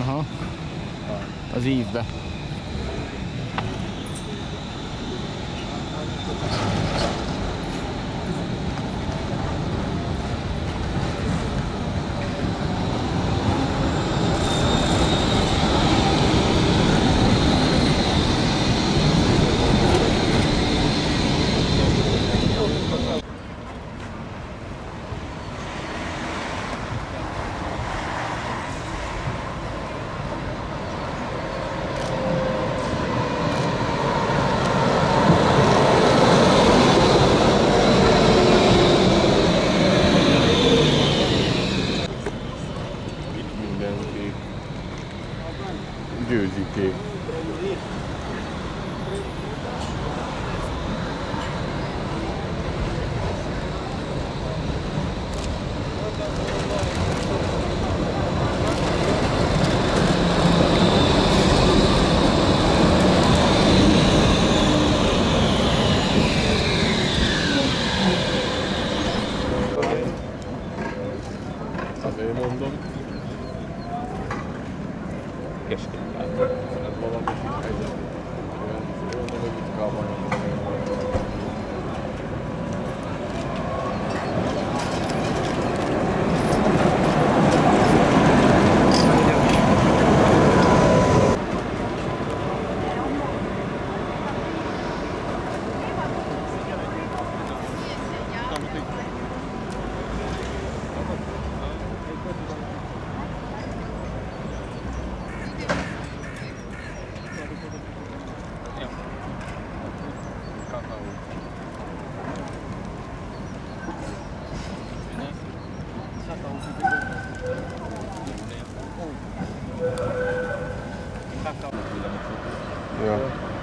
Aha. Az ívbe. Győzi ki. Azért mondom. keşke. Yani, yani, bir Ja.